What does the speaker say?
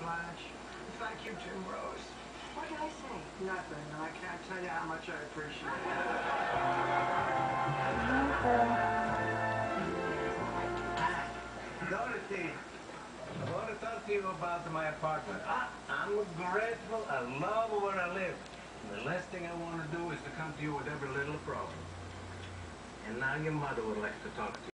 Blanche, thank you, Jim Rose. What did I say? Nothing. I can't tell you how much I appreciate it. Dorothy, I want to talk to you about my apartment. I, I'm grateful. I love where I live. And the last thing I want to do is to come to you with every little problem. And now your mother would like to talk to you.